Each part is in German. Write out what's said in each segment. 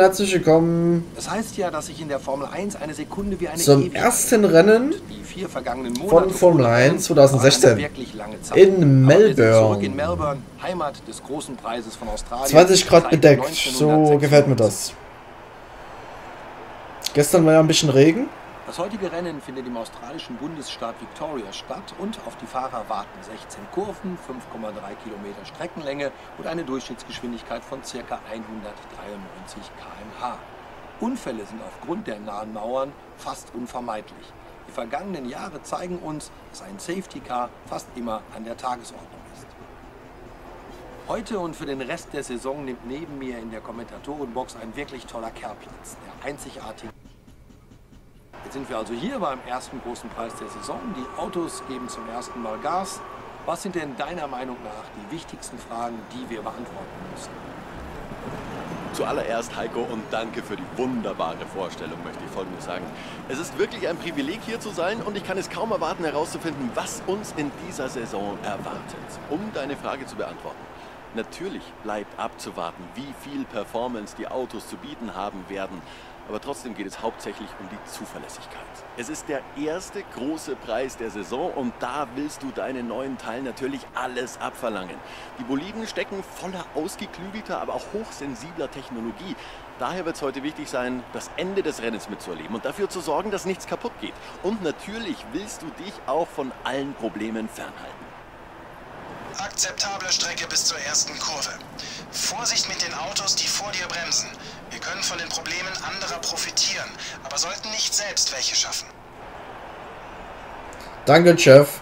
Herzlich willkommen. Das heißt ja, dass sich in der Formel 1 eine Sekunde wie eine zum ersten Rennen von Formel 1 2016 waren eine wirklich lange Zeit. in Melbourne. In Melbourne, Heimat des großen Preises von Australien. 20 Grad bedeckt, so 1996. gefällt mir das. Gestern war ja ein bisschen Regen. Das heutige Rennen findet im australischen Bundesstaat Victoria statt und auf die Fahrer warten 16 Kurven, 5,3 Kilometer Streckenlänge und eine Durchschnittsgeschwindigkeit von ca. 193 km/h. Unfälle sind aufgrund der nahen Mauern fast unvermeidlich. Die vergangenen Jahre zeigen uns, dass ein Safety Car fast immer an der Tagesordnung ist. Heute und für den Rest der Saison nimmt neben mir in der Kommentatorenbox ein wirklich toller Kerl der einzigartige Jetzt sind wir also hier beim ersten großen Preis der Saison. Die Autos geben zum ersten Mal Gas. Was sind denn deiner Meinung nach die wichtigsten Fragen, die wir beantworten müssen? Zuallererst, Heiko, und danke für die wunderbare Vorstellung, möchte ich Folgendes sagen. Es ist wirklich ein Privileg, hier zu sein und ich kann es kaum erwarten, herauszufinden, was uns in dieser Saison erwartet. Um deine Frage zu beantworten. Natürlich bleibt abzuwarten, wie viel Performance die Autos zu bieten haben werden. Aber trotzdem geht es hauptsächlich um die Zuverlässigkeit. Es ist der erste große Preis der Saison und da willst du deinen neuen Teil natürlich alles abverlangen. Die Boliden stecken voller ausgeklügelter, aber auch hochsensibler Technologie. Daher wird es heute wichtig sein, das Ende des Rennens mitzuerleben und dafür zu sorgen, dass nichts kaputt geht. Und natürlich willst du dich auch von allen Problemen fernhalten. Akzeptable Strecke bis zur ersten Kurve. Vorsicht mit den Autos, die vor dir bremsen. Wir können von den Problemen anderer profitieren, aber sollten nicht selbst welche schaffen. Danke, Chef.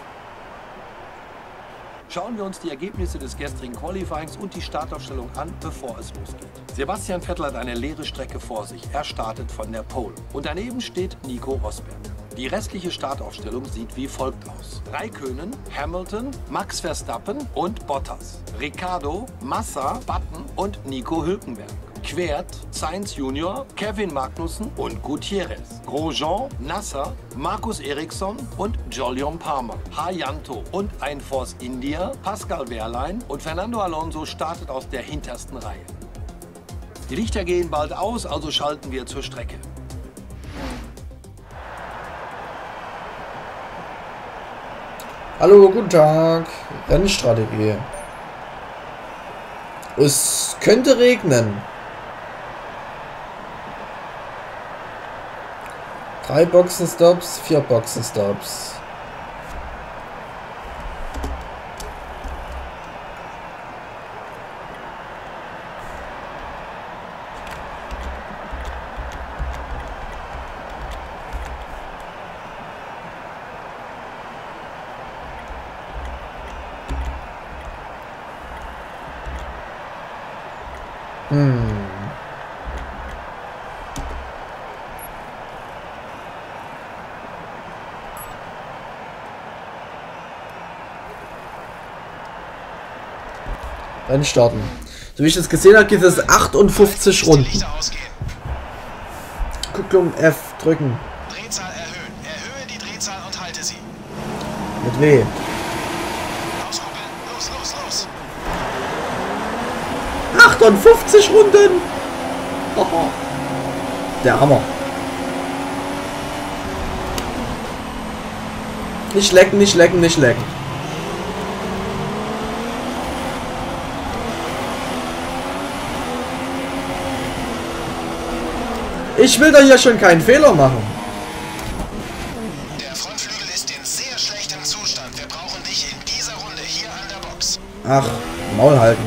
Schauen wir uns die Ergebnisse des gestrigen Qualifyings und die Startaufstellung an, bevor es losgeht. Sebastian Vettel hat eine leere Strecke vor sich. Er startet von der Pole. Und daneben steht Nico Rosberg. Die restliche Startaufstellung sieht wie folgt aus. Raikönen, Hamilton, Max Verstappen und Bottas. Ricardo, Massa, Button und Nico Hülkenberg. Quert, Sainz Junior, Kevin Magnussen und Gutierrez. Grosjean, Nasser, Markus Eriksson und Jolion Palmer. Hayanto und ein Force India, Pascal Wehrlein und Fernando Alonso startet aus der hintersten Reihe. Die Lichter gehen bald aus, also schalten wir zur Strecke. Hallo, guten Tag. Rennstrategie. Es könnte regnen. Drei Boxenstops, vier Boxenstops. Rennen starten. So wie ich das gesehen habe, gibt es 58 Die Runden. Kupplung F drücken. Drehzahl erhöhen. Erhöhe die Drehzahl und halte sie. Mit W. Auskuppeln. Los, los, los. 58 Runden! Der Hammer. Nicht lecken, nicht lecken, nicht lecken. Ich will da hier schon keinen Fehler machen. Der Frontflügel ist in sehr schlechtem Zustand. Wir brauchen dich in dieser Runde hier an der Box. Ach, Maul halten.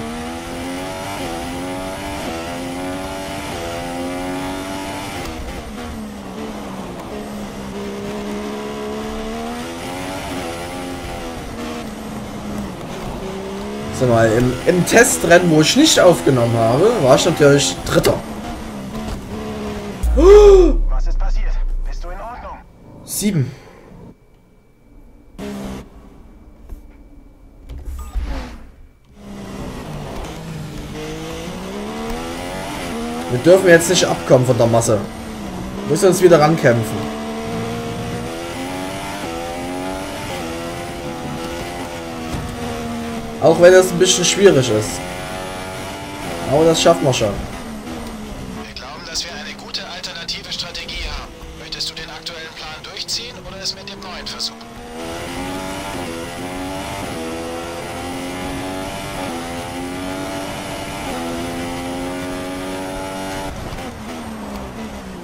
Sag mal, im, im Testrennen, wo ich nicht aufgenommen habe, war ich natürlich Dritter. Was ist passiert? Bist du in Ordnung? Sieben. Wir dürfen jetzt nicht abkommen von der Masse. Wir müssen uns wieder rankämpfen. Auch wenn es ein bisschen schwierig ist. Aber das schaffen wir schon.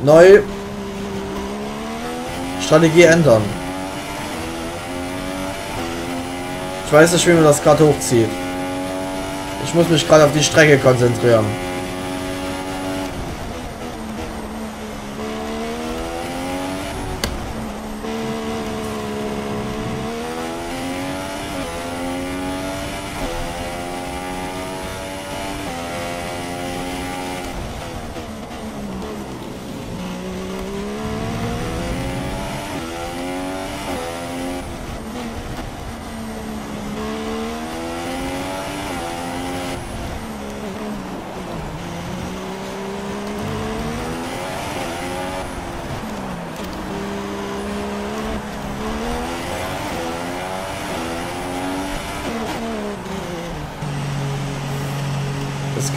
Neu. Strategie ändern. Ich weiß nicht, wie man das gerade hochzieht. Ich muss mich gerade auf die Strecke konzentrieren.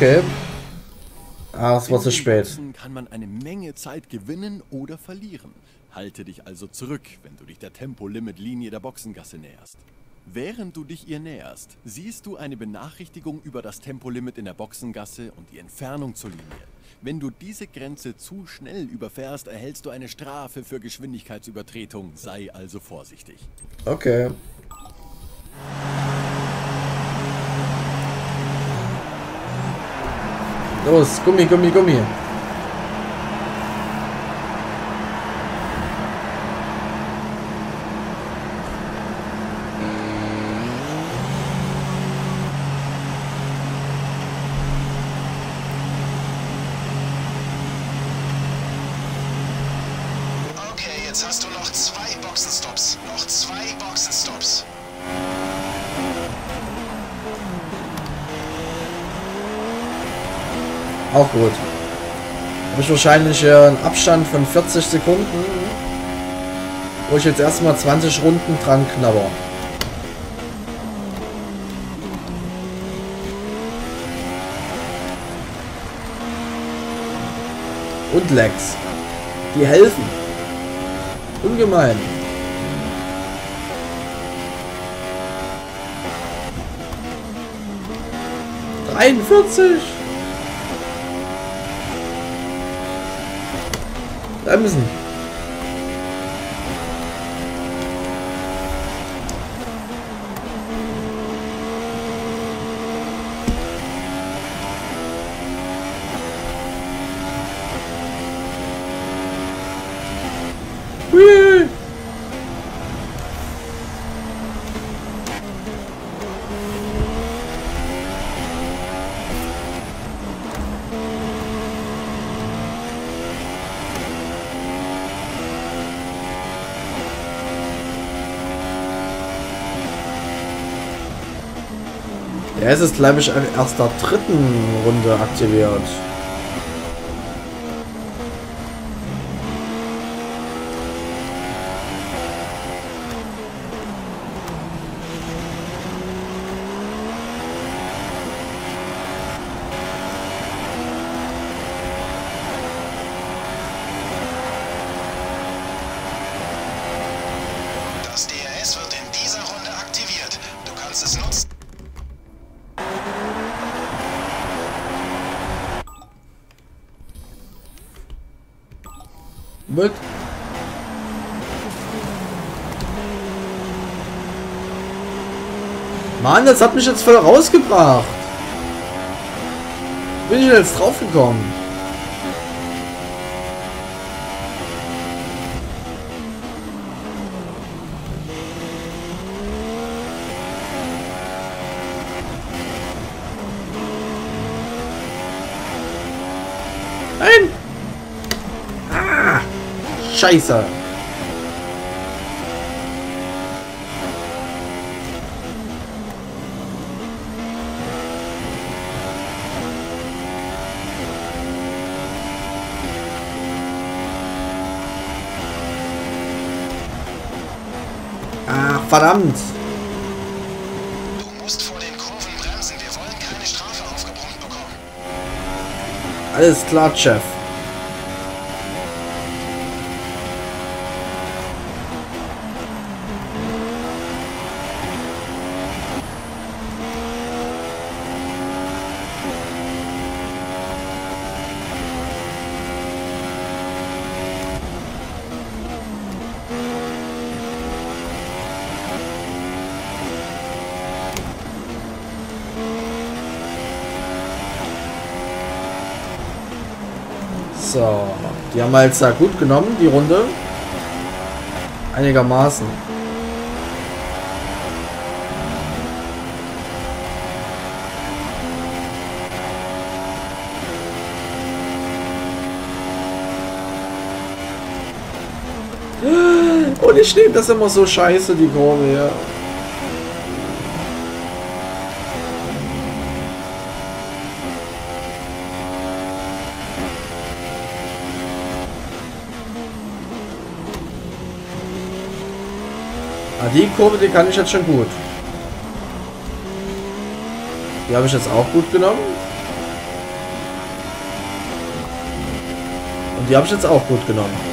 Escape. Ah, es war zu spät. Kann man eine Menge Zeit gewinnen oder verlieren. Halte dich also zurück, wenn du dich der Tempolimit-Linie der Boxengasse näherst. Während du dich ihr näherst, siehst du eine Benachrichtigung über das Tempolimit in der Boxengasse und die Entfernung zur Linie. Wenn du diese Grenze zu schnell überfährst, erhältst du eine Strafe für Geschwindigkeitsübertretung. Sei also vorsichtig. Okay. Vamos, come, come, come. Auch gut. Habe ich wahrscheinlich einen Abstand von 40 Sekunden, wo ich jetzt erstmal 20 Runden dran knabber. Und Legs. Die helfen. Ungemein. Dreiundvierzig. Bremsen. Es ist, glaube ich, erst der dritten Runde aktiviert. Mann, das hat mich jetzt voll rausgebracht. Bin ich jetzt draufgekommen? Nein! Ah! Scheiße! Ah, verdammt! Du musst vor den Kurven bremsen. Wir wollen keine Strafe aufgebrummt bekommen. Alles klar, Chef. So, die haben wir jetzt da gut genommen, die Runde. Einigermaßen. Und ich nehme das immer so scheiße, die Kurve, ja. Die Kurve, die kann ich jetzt schon gut. Die habe ich jetzt auch gut genommen. Und die habe ich jetzt auch gut genommen.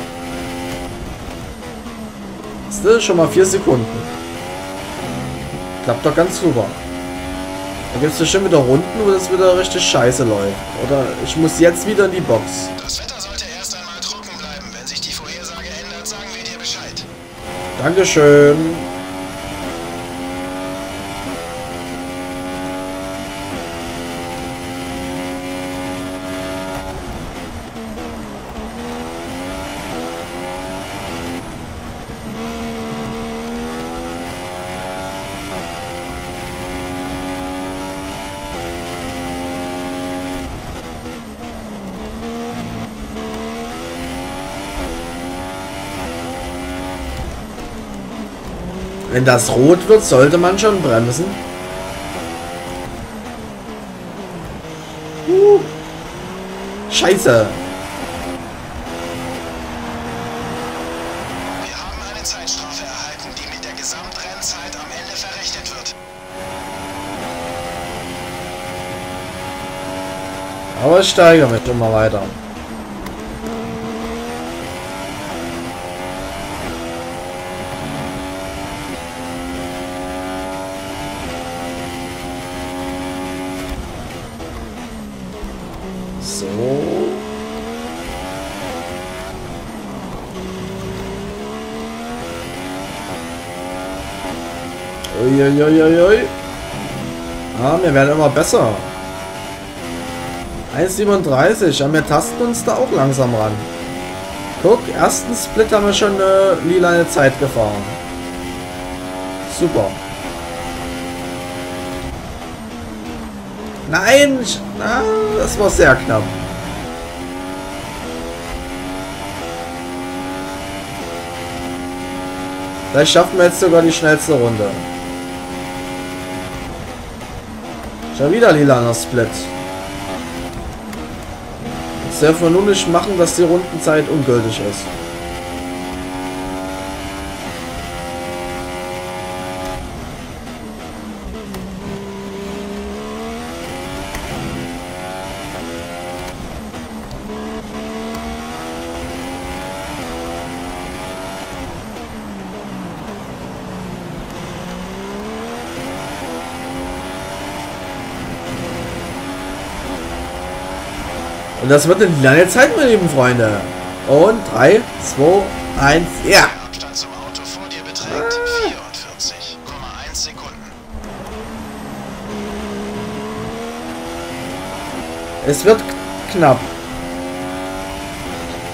Das ist schon mal vier Sekunden. Klappt doch ganz super. Da gibt es bestimmt wieder Runden, wo das wieder richtig scheiße läuft. Oder ich muss jetzt wieder in die Box. Das Wetter sollte erst einmal trocken bleiben. Wenn sich die Vorhersage ändert, sagen wir dir Bescheid. Dankeschön. Wenn das rot wird, sollte man schon bremsen. Uh. Scheiße. Wir haben eine Zeitstrafe erhalten, die mit der Gesamtrennzeit am Ende verrechnet wird. Aber ich steigere mich immer weiter. Ah, wir werden immer besser. 1,37. Ja, wir tasten uns da auch langsam ran. Guck, ersten Split haben wir schon eine lila Zeit gefahren. Super. Nein! Na, das war sehr knapp. Vielleicht schaffen wir jetzt sogar die schnellste Runde. Schon wieder lilaner Split. Jetzt dürfen wir nur nicht machen, dass die Rundenzeit ungültig ist. Und das wird eine lange Zeit, meine lieben Freunde. Und 3, 2, 1, ja. Der Abstand zum Auto vor dir beträgt 44,1 Sekunden. Es wird knapp.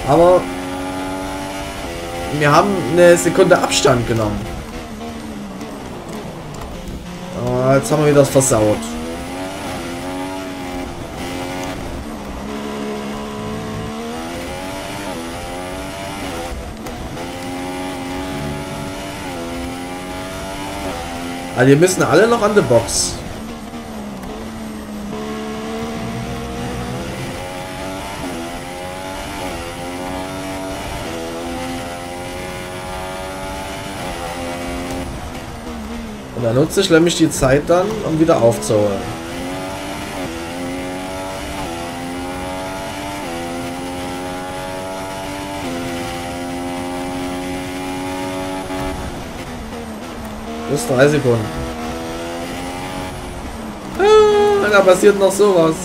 Aber wir haben eine Sekunde Abstand genommen. Jetzt haben wir wieder das versaut. Also die müssen alle noch an der Box. Und dann nutze ich nämlich die Zeit dann, um wieder aufzuholen. Bis drei Sekunden. Ah, da passiert noch sowas.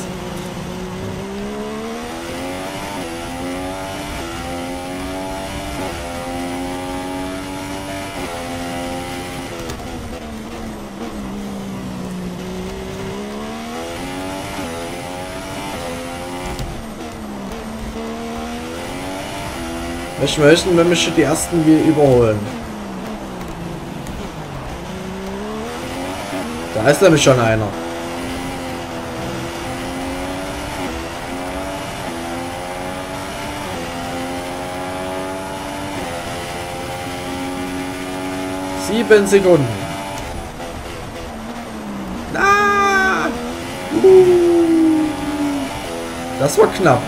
Ich möchte, wenn mich die ersten wie überholen. Da ist nämlich schon einer. Sieben Sekunden. Ah! Uh! Das war knapp.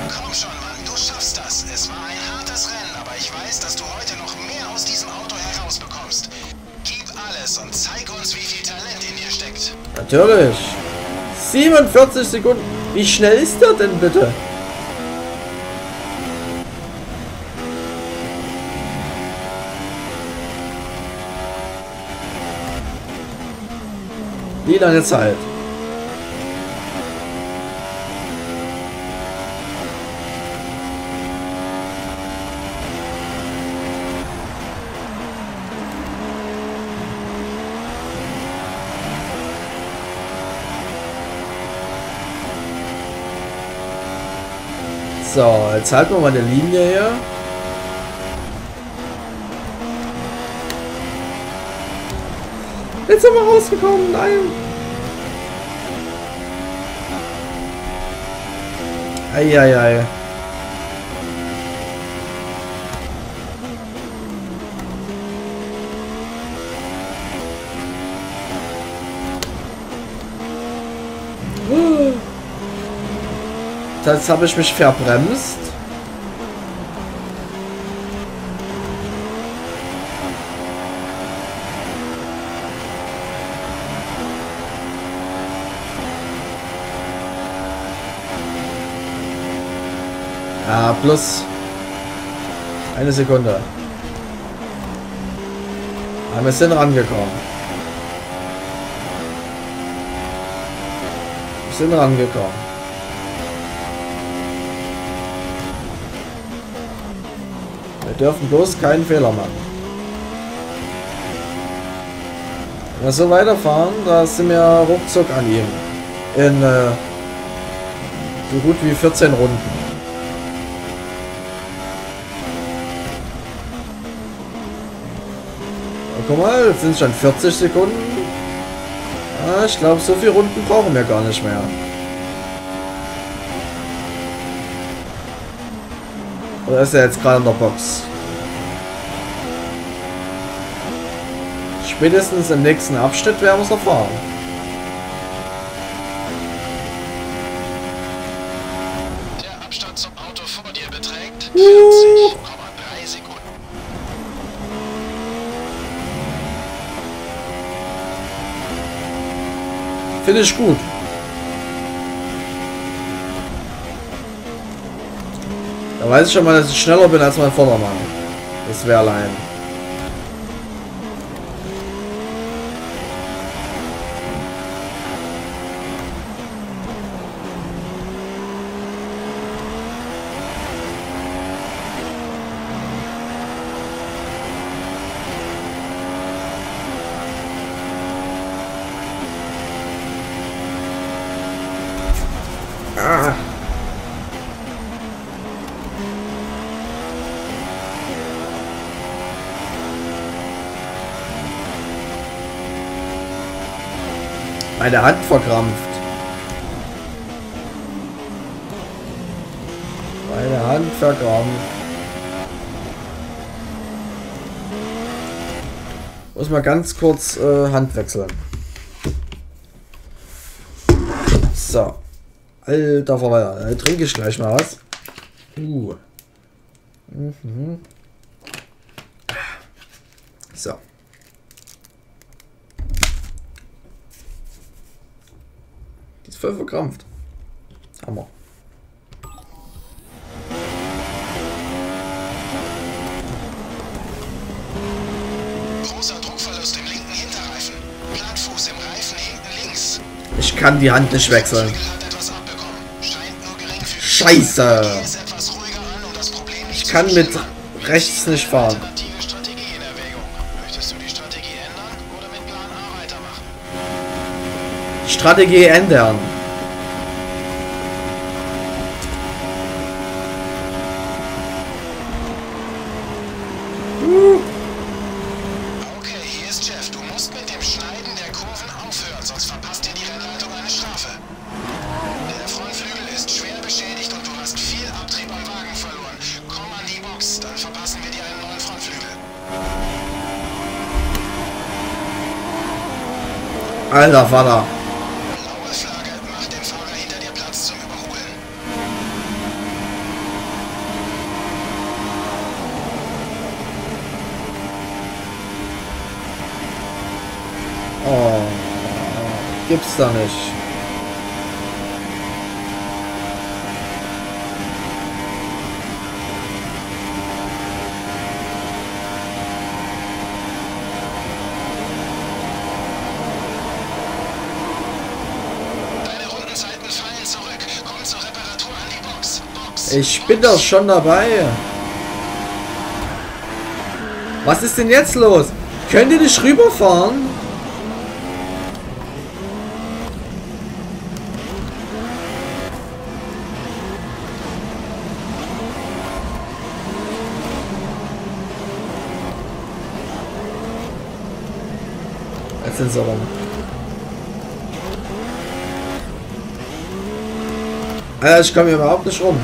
Natürlich. 47 Sekunden. Wie schnell ist der denn bitte? Wie lange Zeit? So, jetzt halten wir mal eine Linie hier. Jetzt sind wir rausgekommen, nein. Eieiei. Jetzt habe ich mich verbremst. Ja, plus eine Sekunde. Aber wir sind rangekommen. Wir sind rangekommen. Wir dürfen bloß keinen Fehler machen. Wenn wir so weiterfahren, da sind wir ruckzuck an ihm. In äh, so gut wie 14 Runden. Und guck mal, jetzt sind schon 40 Sekunden. Ah, ich glaube, so viele Runden brauchen wir gar nicht mehr. Oder ist er jetzt gerade in der Box? Spätestens im nächsten Abschnitt werden wir es erfahren. Der Abstand zum Auto vor dir beträgt Uh. 40,3 Sekunden. Finde ich gut. Da weiß ich schon mal, dass ich schneller bin als mein Vordermann. Das wäre allein. Meine Hand verkrampft. Meine Hand verkrampft. Muss mal ganz kurz äh, Hand wechseln. So. Alter Verwalter, da trinke ich gleich mal was. Uh. Mhm. So. Die ist voll verkrampft. Hammer. Großer Druckverlust im linken Hinterreifen. Plattfuß im Reifen hinten links. Ich kann die Hand nicht wechseln. Flügel hat etwas abbekommen. Scheint nur geringfügig. Scheiße. Chef, du musst mit dem Schneiden der Kurven aufhören, sonst verpasst dir die Rennleitung eine Strafe. Der Frontflügel ist schwer beschädigt und du hast viel Abtrieb am Wagen verloren. Komm an die Box, dann verpassen wir dir einen neuen Frontflügel. Alter Vater. Gibt's da nicht. Deine Rundenzeiten fallen zurück. Komm zur Reparatur an die Box. Box. Ich bin doch schon dabei. Was ist denn jetzt los? Könnt ihr nicht rüberfahren? Rum. Alter, ich komme hier überhaupt nicht rum.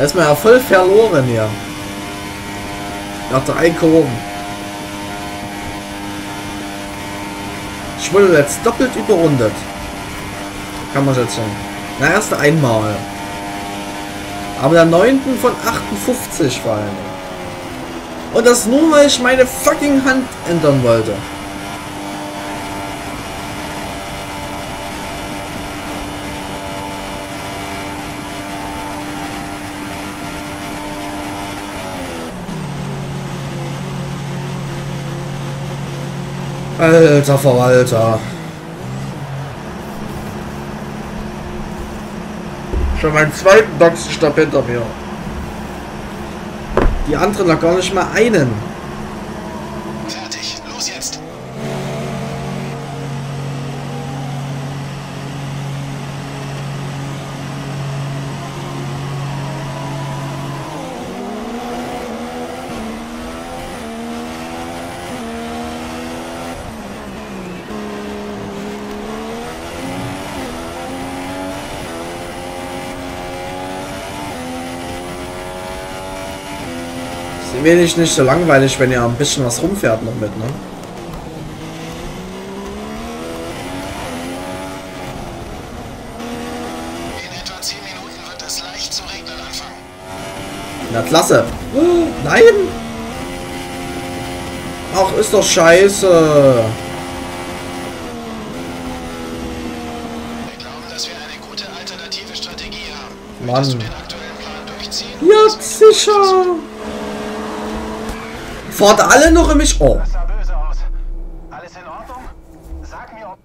Erstmal ja voll verloren hier. Nach drei Kurven. Ich wurde jetzt doppelt überrundet. Kann man jetzt schon. Na, erst einmal. Aber der 9. von 58 vor. Und das nur, weil ich meine fucking Hand ändern wollte. Alter Verwalter. Schon meinen zweiten Boxenstopp hinter mir. Die anderen noch gar nicht mal einen. Fertig. Los jetzt. Ist ein wenig nicht so langweilig, wenn ihr ein bisschen was rumfährt noch mit, ne? In etwa 10 Minuten wird es leicht zu regnen anfangen. Na klasse. Oh, nein! Ach, ist doch scheiße. Wir glauben, dass wir eine gute alternative Strategie haben. Mann. Ja, sicher. Fahrt alle noch in mich. Oh. Das sah böse aus. Alles in Ordnung? Sag mir, ob...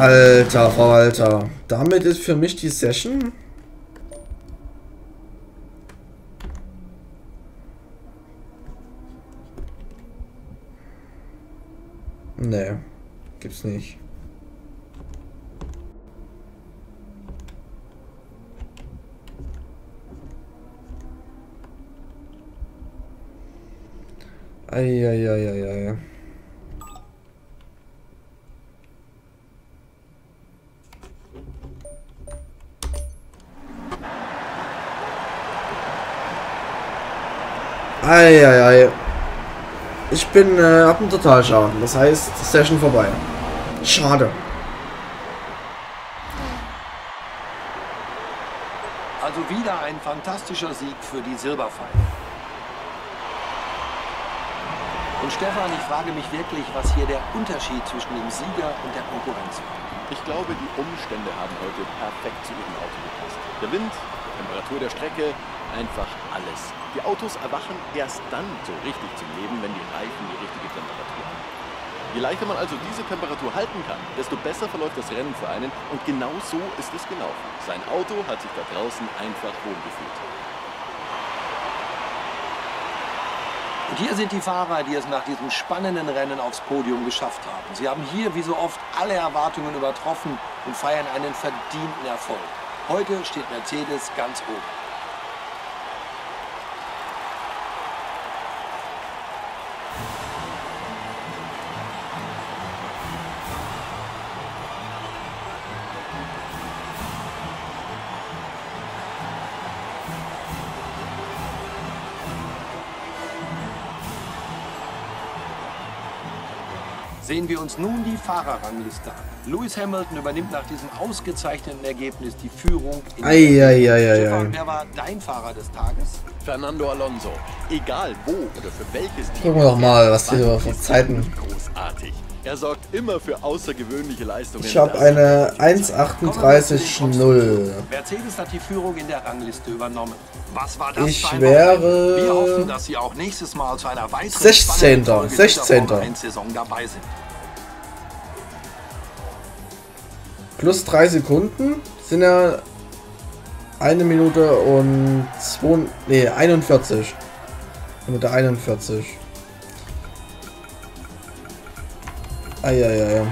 Alter Verwalter. Damit ist für mich die Session. Nee, gibt's nicht. Eieieiei. Eieiei. Ich bin äh, ab dem Totalschaden. Das heißt, Session vorbei. Schade. Also wieder ein fantastischer Sieg für die Silberpfeile. Und Stefan, ich frage mich wirklich, was hier der Unterschied zwischen dem Sieger und der Konkurrenz war. Ich glaube, die Umstände haben heute perfekt zu ihrem Auto gepasst. Der Wind, die Temperatur der Strecke, einfach alles. Die Autos erwachen erst dann so richtig zum Leben, wenn die Reifen die richtige Temperatur haben. Je leichter man also diese Temperatur halten kann, desto besser verläuft das Rennen für einen und genau so ist es gelaufen. Sein Auto hat sich da draußen einfach wohlgefühlt. Und hier sind die Fahrer, die es nach diesem spannenden Rennen aufs Podium geschafft haben. Sie haben hier, wie so oft, alle Erwartungen übertroffen und feiern einen verdienten Erfolg. Heute steht Mercedes ganz oben. Sehen wir uns nun die Fahrerrangliste an. Lewis Hamilton übernimmt nach diesem ausgezeichneten Ergebnis die Führung. In Eieieiei. Stefan, wer war dein Fahrer des Tages? Fernando Alonso. Egal wo oder für welches Team. Gucken wir doch mal, was Wann für Zeiten. Großartig. Er sorgt immer für außergewöhnliche Leistungen. Ich habe eine ist wirklich Kommen wir zu den 1,38,0. Mercedes hat die Führung in der Rangliste übernommen. Was war das Ich wäre-? Wir hoffen, dass Sie auch nächstes Mal zu einer weiteren 16. spannenden Folge dieser 16. Formel 1 Saison dabei sind. Plus 3 Sekunden sind ja eine Minute und 2, nee, 41. Minute 41. Eieiei.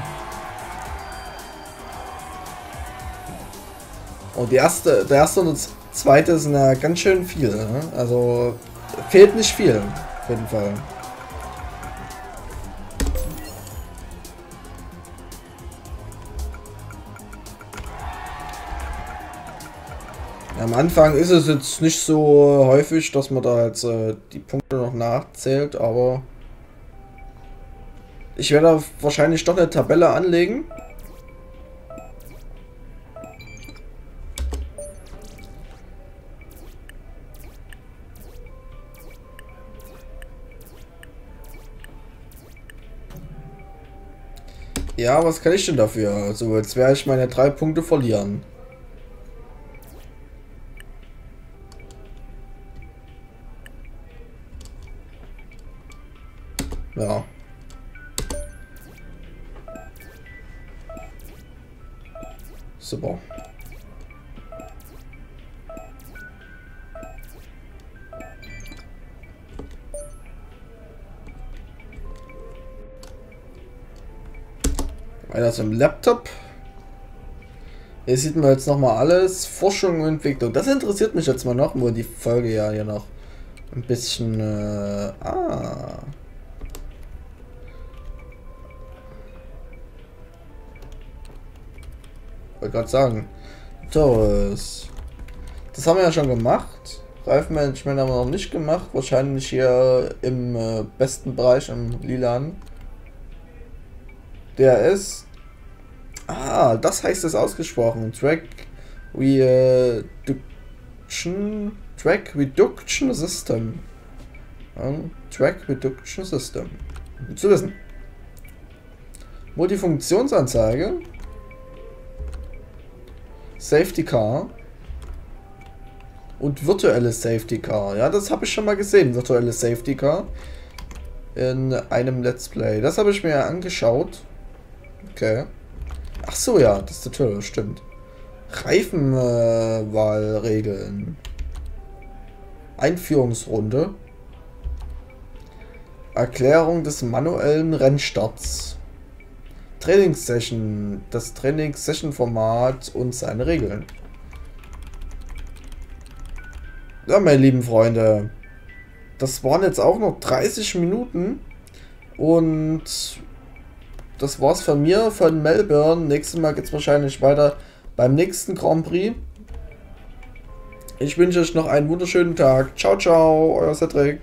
Und die erste, der erste und das zweite sind ja ganz schön viel. Ne? Also fehlt nicht viel, auf jeden Fall. Am Anfang ist es jetzt nicht so häufig, dass man da jetzt äh, die Punkte noch nachzählt, aber ich werde wahrscheinlich doch eine Tabelle anlegen. Ja, was kann ich denn dafür? Also jetzt werde ich meine drei Punkte verlieren. Ja. Super. Weiter zum Laptop. Hier sieht man jetzt nochmal alles. Forschung und Entwicklung. Das interessiert mich jetzt mal noch, wo die Folge ja hier noch ein bisschen... Äh, ah. Gerade sagen. Torres. Das haben wir ja schon gemacht. Reifenmanagement haben wir noch nicht gemacht. Wahrscheinlich hier im äh, besten Bereich, im Lilan. Der ist. Ah, das heißt es ausgesprochen. Track Reduction. Track Reduction System. Track Reduction System. Zu wissen. Multifunktionsanzeige. Safety Car. Und virtuelles Safety Car. Ja, das habe ich schon mal gesehen, virtuelles Safety Car. In einem Let's Play. Das habe ich mir angeschaut. Okay. Ach so, ja, das Tutorial, stimmt. Reifenwahlregeln. Einführungsrunde. Erklärung des manuellen Rennstarts. Trainingssession, das Trainingssession-Format und seine Regeln. Ja, meine lieben Freunde, das waren jetzt auch noch 30 Minuten und das war's von mir, von Melbourne. Nächstes Mal geht's wahrscheinlich weiter beim nächsten Grand Prix. Ich wünsche euch noch einen wunderschönen Tag. Ciao, ciao, euer Cedric.